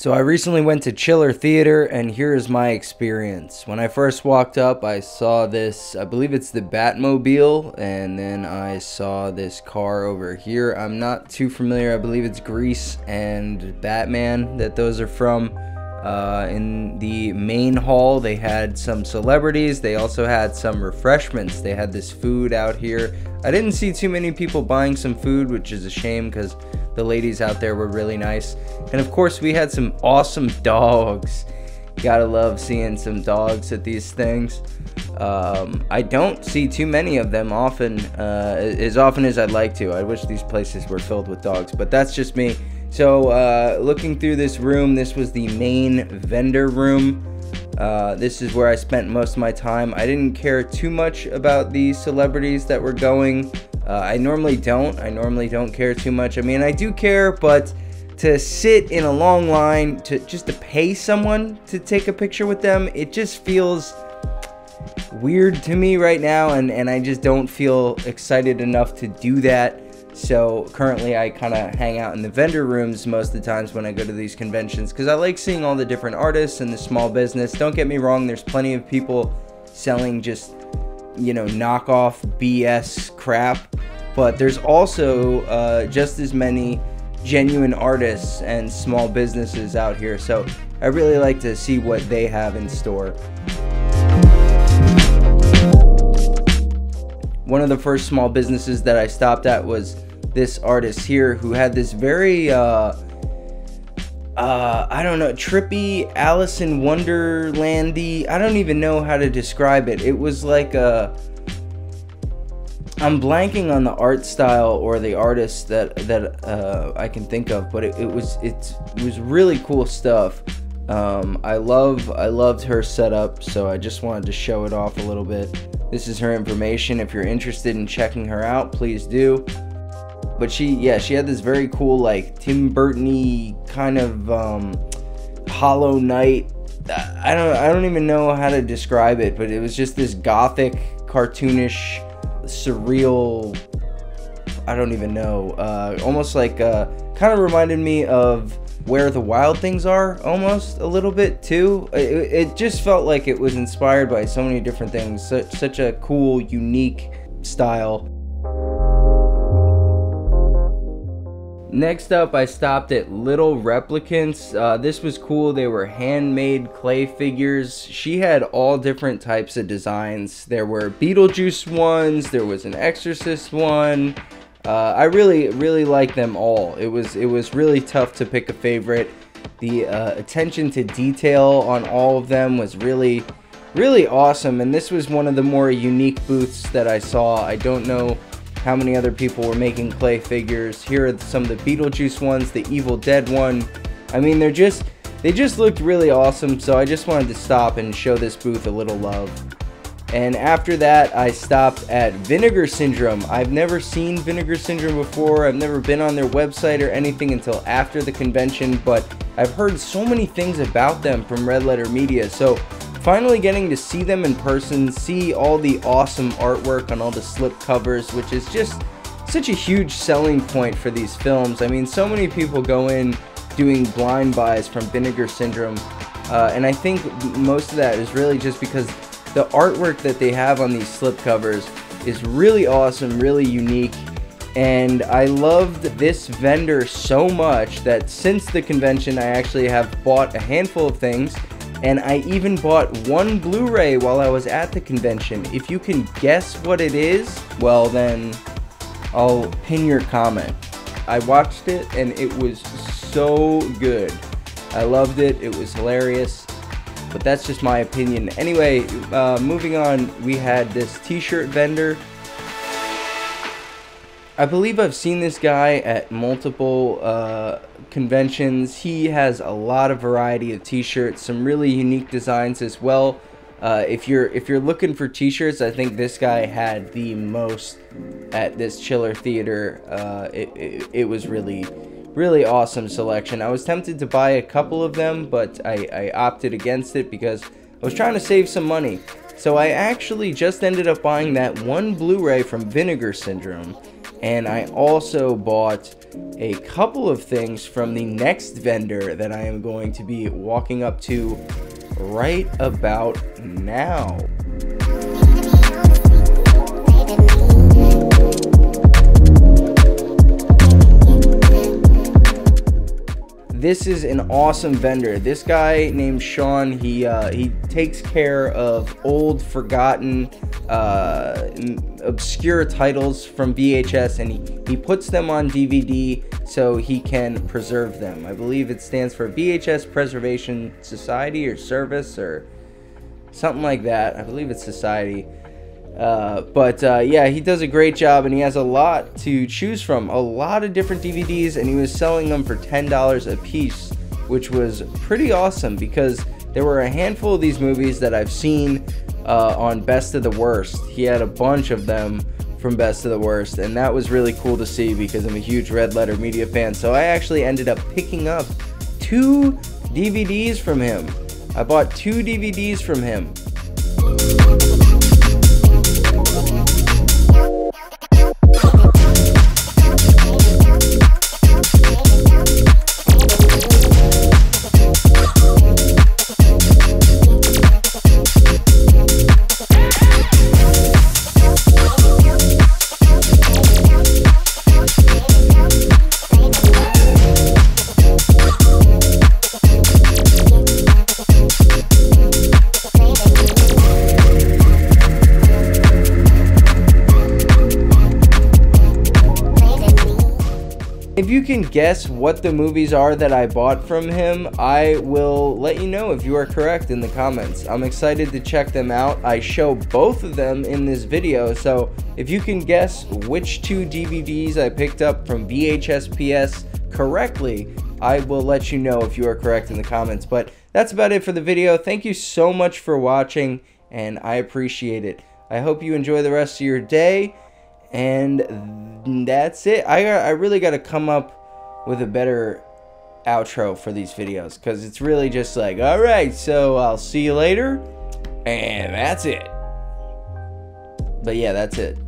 So I recently went to Chiller Theatre and here's my experience. When I first walked up, I saw this, I believe it's the Batmobile, and then I saw this car over here. I'm not too familiar, I believe it's Grease and Batman that those are from. Uh, in the main hall, they had some celebrities. They also had some refreshments. They had this food out here. I didn't see too many people buying some food, which is a shame because the ladies out there were really nice. And of course, we had some awesome dogs. gotta love seeing some dogs at these things. Um, I don't see too many of them often, uh, as often as I'd like to. I wish these places were filled with dogs, but that's just me. So, uh, looking through this room, this was the main vendor room. Uh, this is where I spent most of my time. I didn't care too much about the celebrities that were going. Uh, I normally don't. I normally don't care too much. I mean, I do care, but to sit in a long line to just to pay someone to take a picture with them, it just feels weird to me right now, and, and I just don't feel excited enough to do that. So currently, I kind of hang out in the vendor rooms most of the times when I go to these conventions because I like seeing all the different artists and the small business. Don't get me wrong, there's plenty of people selling just you know, knockoff BS crap, but there's also uh, just as many genuine artists and small businesses out here. So I really like to see what they have in store. One of the first small businesses that I stopped at was this artist here who had this very uh, uh, I don't know, trippy, Alice in Wonderlandy. I don't even know how to describe it. It was like a. I'm blanking on the art style or the artist that that uh, I can think of, but it, it was it's, it was really cool stuff. Um, I love I loved her setup, so I just wanted to show it off a little bit. This is her information. If you're interested in checking her out, please do but she yeah she had this very cool like tim burton kind of um, hollow knight. I don't i don't even know how to describe it but it was just this gothic cartoonish surreal i don't even know uh, almost like uh, kind of reminded me of where the wild things are almost a little bit too. It, it just felt like it was inspired by so many different things such, such a cool unique style Next up, I stopped at Little Replicants. Uh, this was cool. They were handmade clay figures. She had all different types of designs. There were Beetlejuice ones. There was an Exorcist one. Uh, I really, really like them all. It was, it was really tough to pick a favorite. The uh, attention to detail on all of them was really, really awesome. And this was one of the more unique booths that I saw. I don't know how many other people were making clay figures. Here are some of the Beetlejuice ones, the Evil Dead one. I mean, they're just, they just looked really awesome, so I just wanted to stop and show this booth a little love. And after that, I stopped at Vinegar Syndrome. I've never seen Vinegar Syndrome before. I've never been on their website or anything until after the convention, but I've heard so many things about them from Red Letter Media. So finally getting to see them in person, see all the awesome artwork on all the slip covers, which is just such a huge selling point for these films. I mean, so many people go in doing blind buys from Vinegar Syndrome, uh, and I think most of that is really just because the artwork that they have on these slip covers is really awesome, really unique, and I loved this vendor so much that since the convention I actually have bought a handful of things and I even bought one Blu-ray while I was at the convention. If you can guess what it is, well then I'll pin your comment. I watched it and it was so good. I loved it. It was hilarious. But that's just my opinion. Anyway, uh, moving on, we had this t-shirt vendor I believe I've seen this guy at multiple uh, conventions. He has a lot of variety of T-shirts, some really unique designs as well. Uh, if you're if you're looking for T-shirts, I think this guy had the most at this Chiller Theatre. Uh, it, it, it was really really awesome selection. I was tempted to buy a couple of them, but I, I opted against it because I was trying to save some money. So I actually just ended up buying that one Blu-ray from Vinegar Syndrome And I also bought a couple of things from the next vendor that I am going to be walking up to right about now. this is an awesome vendor. This guy named Sean, he uh, he takes care of old, forgotten, uh, obscure titles from VHS, and he, he puts them on DVD so he can preserve them. I believe it stands for VHS Preservation Society or Service or something like that. I believe it's Society. Uh, but uh, yeah, he does a great job and he has a lot to choose from. A lot of different DVDs, and he was selling them for $10 a piece, which was pretty awesome because there were a handful of these movies that I've seen uh, on Best of the Worst. He had a bunch of them from Best of the Worst, and that was really cool to see because I'm a huge Red Letter Media fan. So I actually ended up picking up two DVDs from him. I bought two DVDs from him. If you can guess what the movies are that I bought from him, I will let you know if you are correct in the comments. I'm excited to check them out. I show both of them in this video, so if you can guess which two DVDs I picked up from VHSPS correctly, I will let you know if you are correct in the comments. But that's about it for the video. Thank you so much for watching, and I appreciate it. I hope you enjoy the rest of your day and that's it. I I really got to come up with a better outro for these videos because it's really just like, all right, so I'll see you later, and that's it. But yeah, that's it.